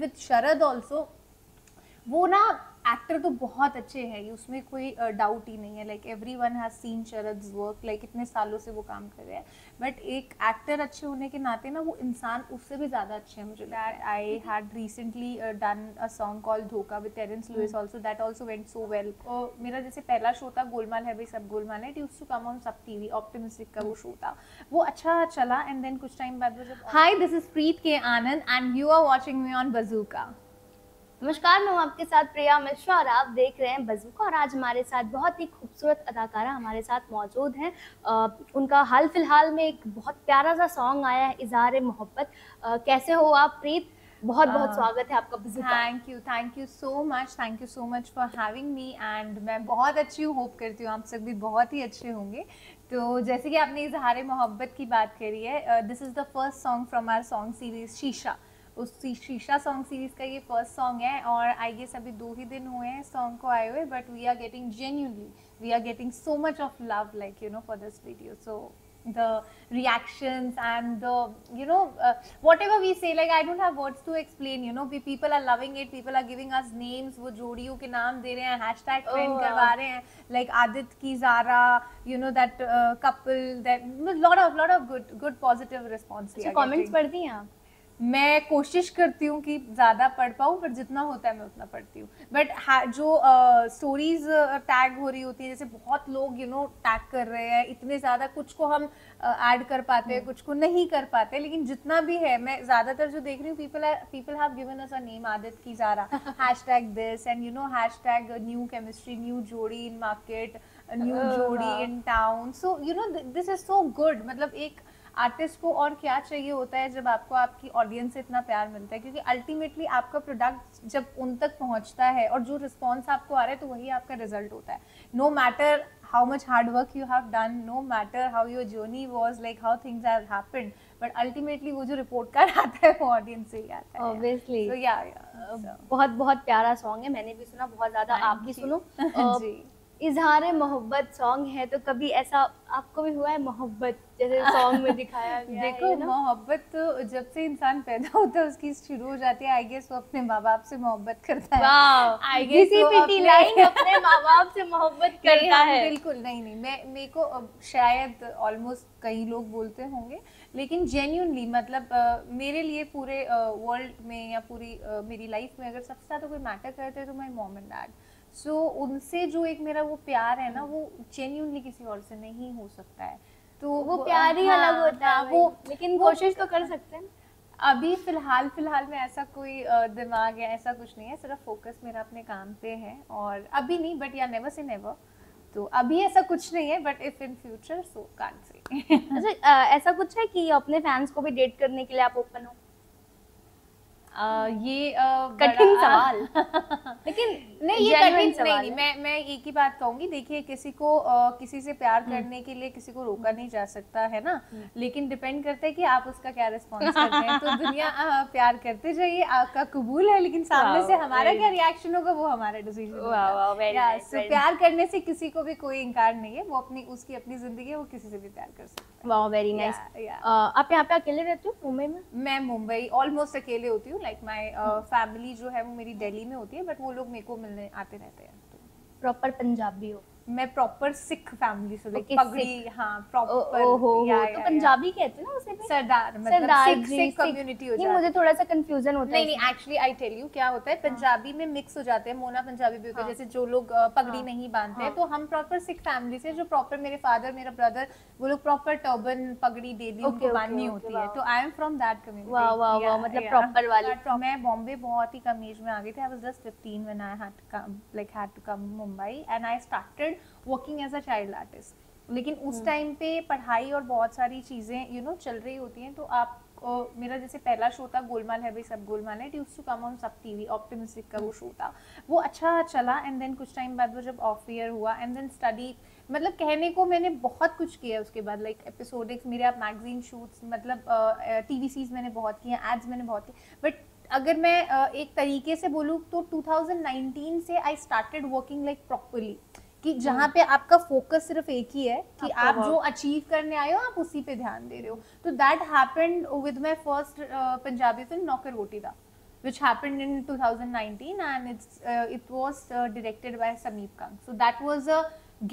With Sharad also वो ना actor तो बहुत अच्छे हैं ये उसमें कोई डाउट ही नहीं है like everyone has seen Sharad work like इतने सालों से वो काम कर रहे हैं। बट एक एक्टर अच्छे होने के नाते ना वो इंसान उससे भी ज़्यादा अच्छे हैं मुझे that I had recently done a song call Dhokha with Terence Lewis also that also went so well मेरा जैसे पहला शो था गोलमाल है भाई सब गोलमाल है use to come on Sab TV optimistic का वो शो था। वो अच्छा चला एंड देन कुछ टाइम बाद वो high this is Preet K Anand and you are watching me on Bazooka नमस्कार मैं हूँ आपके साथ प्रिया मिश्रा और आप देख रहे हैं बजूका और आज हमारे साथ बहुत ही खूबसूरत अदाकारा हमारे साथ मौजूद हैं। उनका हाल फ़िलहाल में एक बहुत प्यारा सा सॉन्ग आया है इजहार मोहब्बत। कैसे हो आप प्रीत? बहुत बहुत स्वागत है आपका thank you thank you so much thank you so much for having me and मैं बहुत अच्छी हूँ होप करती हूँ आप सब भी बहुत ही अच्छे होंगे। तो जैसे कि आपने इजहार मोहब्बत की बात करी है this is the first song from our song series Sheesha. उस शीशा सॉन्ग सीरीज़ का ये फ़र्स्ट सॉन्ग है और आई गेस अभी दो ही दिन हुए हैं सॉन्ग को आए हुए but we are getting genuinely we are getting so much of love like you know for this video so the reactions and the you know whatever we say like I don't have words to explain you know we people are loving it people are giving us names वो जोड़ियों के नाम दे रहे हैं hash tag trend करवा रहे हैं like Aditya की Zara you know that couple that lot of lot of good good positive response comments पढ़ती हैं आप? मैं कोशिश करती हूँ कि ज़्यादा पढ़ पाऊँ पर जितना होता है मैं उतना पढ़ती हूँ। बट जो स्टोरीज uh, टैग हो रही होती है जैसे बहुत लोग यू नो टैग कर रहे हैं इतने ज़्यादा कुछ को हम ऐड uh, कर पाते हैं हम्म। कुछ को नहीं कर पाते लेकिन जितना भी है मैं ज़्यादातर जो देख रही हूँ people people have given us a name Aadit की Zara hashtag this and you know hashtag new chemistry new जोड़ी इन मार्केट न्यू जोड़ी in town so you know this is so good मतलब एक आर्टिस्ट को और क्या चाहिए होता है जब आपको आपकी ऑडियंस से इतना प्यार मिलता है? क्योंकि अल्टीमेटली आपका प्रोडक्ट जब उन तक पहुँचता है और जो रिस्पॉन्स आपको आ रहा है तो वही आपका रिज़ल्ट होता है। No matter how much hard work you have done no matter how your journey was like how things have happened but ultimately वो जो रिपोर्ट कार्ड आता है वो ऑडियंस से ही आता है। Obviously. So yeah, yeah. So. बहुत बहुत प्यारा सॉन्ग है मैंने भी सुना बहुत ज़्यादा आप भी सुनो। जी। इजहार मोहब्बत सॉन्ग है तो कभी ऐसा आपको भी हुआ है मोहब्बत जैसे सॉन्ग में दिखाया गया देखो मोहब्बत तो जब से इंसान पैदा होता है उसकी शुरू हो जाती है आई गेस वो अपने माँ बाप से मोहब्बत करता है। आई गेस वो अपने लाइन अपने माँ बाप से मोहब्बत करता हाँ, है। बिल्कुल नहीं नहीं मैं मेरे को शायद ऑलमोस्ट कई लोग बोलते होंगे लेकिन जेन्यूनली मतलब आ, मेरे लिए पूरे वर्ल्ड में या पूरी आ, मेरी लाइफ में अगर सबसे ज़्यादा कोई मैटर करते हैं तो my mom and dad so so, उनसे जो एक मेरा वो प्यार है ना वो जेन्यूनली किसी और से नहीं हो सकता है। तो वो प्यार ही हाँ, अलग होता है हाँ, वो लेकिन कोशिश तो कर सकते हैं। अभी फ़िलहाल फ़िलहाल में ऐसा कोई दिमाग या ऐसा कुछ नहीं है सिर्फ़ फोकस मेरा अपने काम पे है और अभी नहीं बट या नेवर से नेवर तो अभी ऐसा कुछ नहीं है but if in future so can't say अच्छा ऐसा कुछ है कि अपने फैंस को भी डेट करने के लिए आप ओपन हो? ये कठिन सवाल। लेकिन नहीं ये कठिन नहीं नहीं मैं मैं एक ही बात कहूँगी देखिए किसी को आ, किसी से प्यार हम्म। करने के लिए किसी को रोका नहीं जा सकता है ना? हम्म। लेकिन डिपेंड करता है कि आप उसका क्या रिस्पॉन्स करते हैं। तो दुनिया आ, प्यार करते जाइए आपका कबूल है लेकिन सामने से हमारा क्या रिएक्शन होगा वो हमारा डिसीज़न प्यार करने से किसी को भी कोई इनकार नहीं है वो अपनी उसकी अपनी ज़िंदगी है वो किसी से भी प्यार कर सकता है। वेरी नाइस आप यहाँ पे अकेले रहते हो मुंबई में? मैं मुंबई ऑलमोस्ट अकेले होती हूँ। लाइक माई फैमिली जो है वो मेरी दिल्ली में होती है बट वो लोग मेरे को मिलने आते रहते हैं। प्रॉपर पंजाबी हो। मैं प्रॉपर सिख फैमिली से लाइक पगड़ी हाँ प्रॉपर ओहो तो पंजाबी कहते हैं ना उसे भी? सरदार मतलब सिख सिख कम्युनिटी हो जाती है। मुझे थोड़ा सा कंफ्यूजन होता है। नहीं नहीं एक्चुअली आई टेल यू क्या होता है हाँ। पंजाबी में मिक्स हो जाते हैं मोना पंजाबी भी होता है हाँ। जैसे जो लोग पगड़ी हाँ। नहीं बांधते हैं तो हम प्रॉपर सिख फैमिली से जो प्रॉपर मेरे फादर मेरा ब्रदर वो लोग प्रॉपर टर्बन पगड़ी डेली उनको बांधनी होती है। तो I am from that community वाह वाह वाह मतलब प्रॉपर वाली। मैं बॉम्बे बहुत ही कम एज में आ गई थी I was just 15 when I had to come like had to come Mumbai and I started working as a child artist लेकिन उस टाइम हम्म। पे पढ़ाई और बहुत सारी चीज़ें यू नो चल रही होती हैं तो आप Uh, मेरा जैसे पहला शो था गोलमाल है भाई सब गोलमाल है use to come on SAB TV optimistic का वो शो था। वो अच्छा चला एंड देन कुछ टाइम बाद वो जब ऑफ़ ईयर हुआ एंड देन स्टडी मतलब कहने को मैंने बहुत कुछ किया उसके बाद लाइक एपिसोडिक्स मेरे आप मैगजीन शूट्स मतलब टीवी uh, सीज मैंने बहुत किए एड्स मैंने बहुत किए। बट अगर मैं uh, एक तरीके से बोलूँ तो 2019 से I started working like properly कि हम्म। जहाँ पे आपका फोकस सिर्फ़ एक ही है कि आप जो अचीव करने आए हो आप उसी पे ध्यान दे रहे हो। तो that happened with my first Punjabi film Naukar Roti Da which happened in 2019 and it's it was directed by Smeep Kang so that was a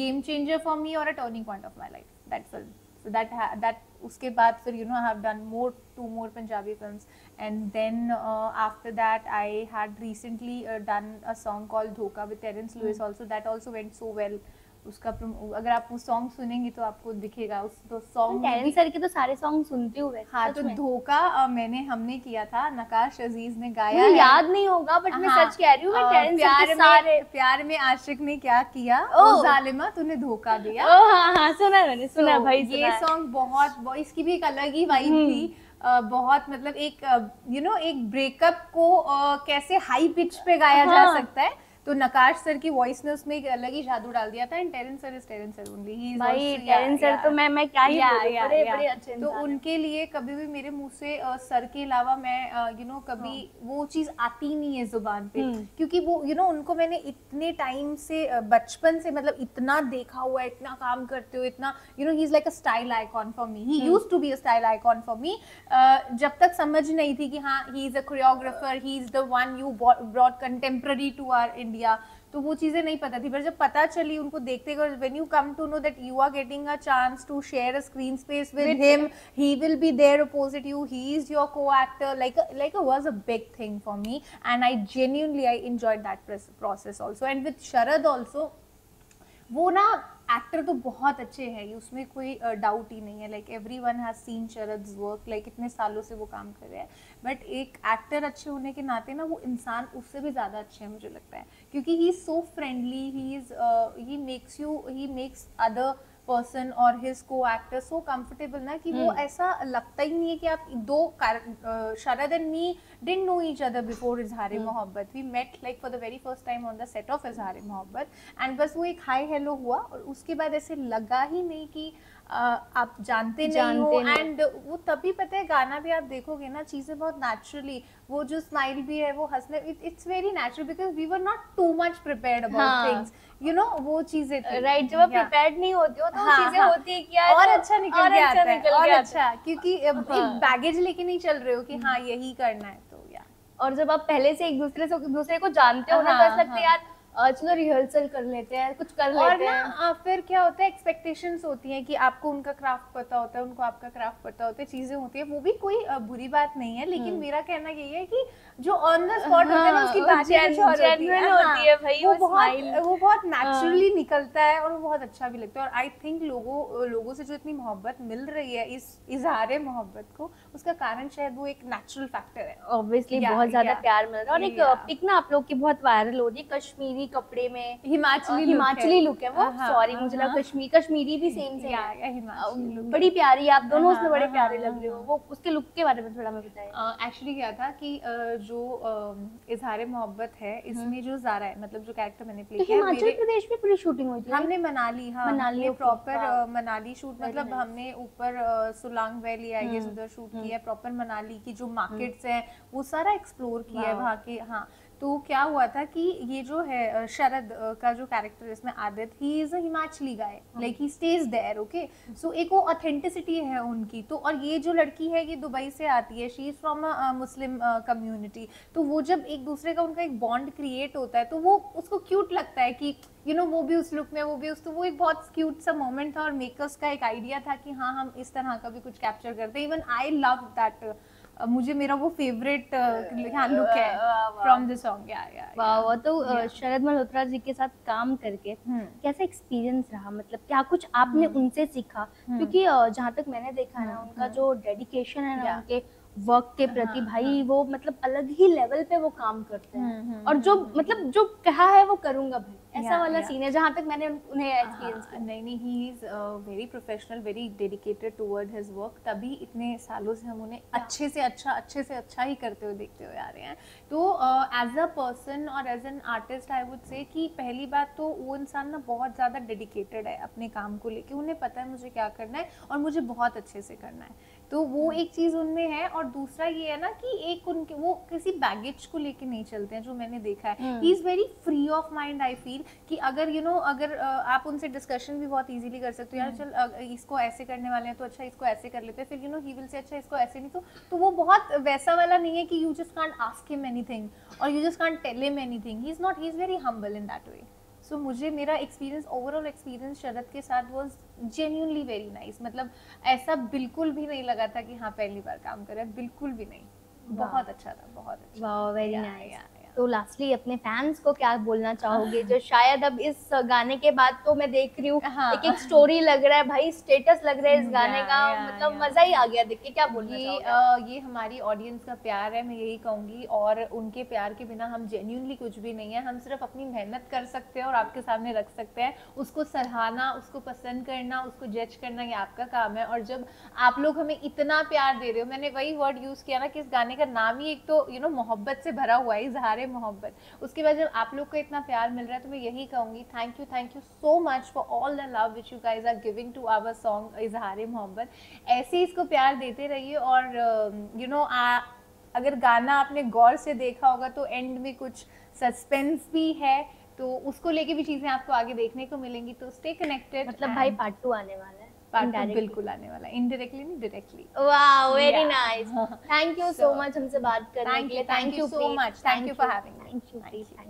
game changer for me और a turning point of my life that film So that that uske baad fir you know I have done more two more Punjabi films. And then uh, after that I had recently uh, done a song called Dhoka with Terence Lewis mm. also. That also went so well उसका अगर आप वो song सुनेंगे तो आपको दिखेगा उस तो सॉन्ग टेरन सर के तो सारे सॉन्ग सुनती हूँ हाँ तो धोखा मैंने हमने किया था नकाश अज़ीज़ ने गाया है। याद नहीं होगा बट मैं हाँ, सच कह रही हूँ प्यार में सारे प्यार में आशिक ने क्या किया? जालिमा तूने धोखा दिया। ओ हाँ हाँ सुना मैंने सुना तो भाई ये सॉन्ग बहुत इसकी भी एक अलग ही वाइब हम्म। थी। Uh, बहुत मतलब एक you uh, know you know, एक ब्रेकअप को uh, कैसे हाई पिच पे गाया हाँ. जा सकता है। तो नकाश सर की वॉइस ने उसमें एक अलग ही जादू डाल दिया था and Terence sir is Terence sir only ही भाई टेरेंस सर तो मैं मैं क्या ही बोलूँ बड़े बड़े अच्छे तो उनके लिए कभी भी मेरे मुँह से सर के अलावा मैं यू नो कभी हाँ। वो चीज़ आती नहीं है ज़ुबान पे। हम्म। क्योंकि वो यू नो उनको मैंने इतने टाइम से बचपन से मतलब इतना देखा हुआ है इतना काम करते हुए इतना you know he is like a style icon for me he used to be a style icon for me जब तक समझ नहीं थी कि हाँ he is a choreographer he is the one you brought contemporary to our India तो वो चीज़ें नहीं पता थी। पर जब पता चली उनको देखते when you come to know that you are getting a chance to share a screen space with him he will be there opposite you he is your coactor like like was a big thing for me and I genuinely I enjoyed that process also and with Sharad also वो ना actor तो बहुत अच्छे हैं उसमें कोई doubt ही नहीं है like everyone has seen Sharad work like इतने सालों से वो काम कर रहे हैं। बट एक एक्टर अच्छे होने के नाते ना, वो इंसान उससे भी ज़्यादा अच्छे हैं, मुझे लगता है। क्योंकि he is so friendly he is he makes you he makes other person और हिज को एक्टर सो कंफर्टेबल ना कि वो hmm. ऐसा लगता ही नहीं है कि आप दो Sharad and me didn't know each other before Izhaar Mohabbat. We met like for the very first time on the set of Izhaar Mohabbat. And बस वो एक हाई हेलो हुआ और उसके बाद ऐसे लगा ही नहीं कि आप जानते, जानते नहीं। हो एंड वो तभी पता है गाना भी आप देखोगे ना चीज़ें बहुत नेचुरली वो जो स्माइल भी है वो हंसने it's very natural because we were not too much prepared about things you know वो चीज़ें राइट जब आप प्रिपेयर्ड नहीं होते हो तो हाँ, चीज़ें हाँ, होती है कि यार और अच्छा निकल और अच्छा निकल और अच्छा क्योंकि एक बैगेज हाँ। लेके नहीं चल रहे हो कि हाँ यही करना है तो या और जब आप पहले से एक दूसरे से दूसरे को जानते हो ना तो ऐसा लगता है। यार चलो रिहर्सल कर लेते हैं कुछ कर लेते हैं। और ना फिर क्या होता है एक्सपेक्टेशंस होती हैं कि आपको उनका क्राफ्ट पता होता है उनको आपका क्राफ्ट पता होता है चीज़ें होती है वो भी कोई बुरी बात नहीं है लेकिन हम्म। मेरा कहना यही है कि जो ऑन द स्पॉट होता है ना उसकी बात होती है। भाई वो बहुत वो बहुत नेचुरली हाँ। निकलता है और वो बहुत अच्छा भी लगता है। और आई थिंक लोगों लोगों से जो इतनी मोहब्बत मिल रही है इस इजहार मोहब्बत को उसका कारण शायद वो एक नेचुरल फैक्टर है। ऑब्वियसली बहुत ज़्यादा प्यार मिल रहा है। और एक पिक ना आप लोग की बहुत वायरल हो रही है कश्मीरी कपड़े में। हिमाचली हिमाचली लुक है वो। सॉरी हाँ, मुझे लगा हाँ। कश्मीर कश्मीरी भी सेम से बड़ी प्यारी आप दोनों उसमें बड़े प्यारे लग रहे हो। वो उसके लुक के बारे में थोड़ा मैं बताएँ एक्चुअली क्या था कि जो इजहार मोहब्बत है हम्म। इसमें जो जारा है मतलब जो कैरेक्टर मैंने प्ले तो किया हिमाचल प्रदेश में पूरी शूटिंग हुई थी हमने मनाली हाँ मनाली प्रॉपर मनाली शूट मतलब हमने ऊपर सुलांग वैली आई है उधर शूट किया प्रॉपर मनाली की जो मार्केट्स हम्म। है वो सारा एक्सप्लोर किया है वहाँ के हाँ। तो क्या हुआ था कि ये जो है शरद का जो कैरेक्टर इसमें Aadit he is a Himachali guy like he stays there okay so एक वो ऑथेंटिसिटी है उनकी तो और ये जो लड़की है ये दुबई से आती है she is from a Muslim community तो वो जब एक दूसरे का उनका एक बॉन्ड क्रिएट होता है तो वो उसको क्यूट लगता है कि यू you नो know, वो भी उस लुक में वो भी उस तो वो एक बहुत क्यूट सा मोमेंट था और मेकर्स का एक आइडिया था कि हाँ हम इस तरह का भी कुछ कैप्चर करते हैं. इवन आई लव दैट मुझे मेरा वो फेवरेट लुक है फ्रॉम द सॉन्ग वाह तो शरद मल्होत्रा जी के साथ काम करके हम्म। कैसा एक्सपीरियंस रहा? मतलब क्या कुछ आपने हम्म। उनसे सीखा? हम्म। क्योंकि जहाँ तक मैंने देखा ना उनका जो डेडिकेशन है ना उनके वर्क के प्रति हाँ, भाई हाँ. वो मतलब अलग ही लेवल पे वो काम करते हैं। और जो मतलब जो कहा है वो करूँगा भाई। ऐसा वाला सीन है जहाँ तक मैंने उन्हें एक्सपीरियंस हाँ, नहीं नहीं he is very professional very dedicated toward his work तभी इतने सालों से हम उन्हें अच्छे से अच्छा अच्छे से अच्छा ही करते हुए देखते हुए आ रहे हैं। तो एज अ पर्सन और as an artist I would say कि पहली बात तो वो इंसान ना बहुत ज़्यादा डेडिकेटेड है अपने काम को लेके। उन्हें पता है मुझे क्या करना है और मुझे बहुत अच्छे से करना है। तो वो एक चीज़ उनमें है और दूसरा ये है ना कि एक उनके वो किसी बैगेज को लेके नहीं चलते हैं जो मैंने देखा है। He is very free of mind I feel कि अगर यू you नो know, अगर आप उनसे डिस्कशन भी बहुत इजीली कर सकते हो यार चल इसको ऐसे करने वाले हैं तो अच्छा इसको ऐसे कर लेते हैं फिर you know he will say अच्छा इसको ऐसे नहीं तो तो वो बहुत वैसा वाला नहीं है कि you just can't ask him anything और you just can't tell him anything he is not he is very humble in that way so मुझे मेरा एक्सपीरियंस ओवरऑल एक्सपीरियंस शरद के साथ वाज जेन्यूनली वेरी नाइस मतलब ऐसा बिल्कुल भी नहीं लगा था कि हाँ पहली बार काम कर रहे हैं बिल्कुल भी नहीं। बहुत अच्छा था बहुत अच्छा। Very nice. तो लास्टली अपने फैंस को क्या बोलना चाहोगे? जो शायद अब इस गाने के बाद तो मैं देख रही हूँ हाँ। एक एक स्टोरी लग रहा है भाई स्टेटस लग रहा है इस गाने का मतलब मज़ा ही आ गया देख के क्या बोलना ये ये हमारी ऑडियंस का प्यार है मैं यही कहूँगी और उनके प्यार के बिना हम जेन्यूनली कुछ भी नहीं है हम सिर्फ़ अपनी मेहनत कर सकते हैं और आपके सामने रख सकते हैं। उसको सराहना उसको पसंद करना उसको जज करना ये आपका काम है और जब आप लोग हमें इतना प्यार दे रहे हो मैंने वही वर्ड यूज़ किया ना कि इस गाने का नाम ही एक तो यू नो मोहब्बत से भरा हुआ है इजहार मोहब्बत। उसके बाद जब आप लोग को इतना प्यार मिल रहा है तो मैं यही कहूँगी thank you thank you so much for all the love which you guys are giving to our song Izhaar Mohabbat ऐसे ही इसको प्यार देते रहिए और यू नो अगर गाना आपने गौर से देखा होगा तो एंड में कुछ सस्पेंस भी है तो उसको लेके भी चीज़ें आपको आगे देखने को मिलेंगी तो स्टे कनेक्टेड मतलब भाई पार्ट टू आने वाला है। बिल्कुल आने वाला इनडायरेक्टली नहीं directly wow very nice thank you so much हमसे बात करने के लिए. Thank you so much thank you for having me thank you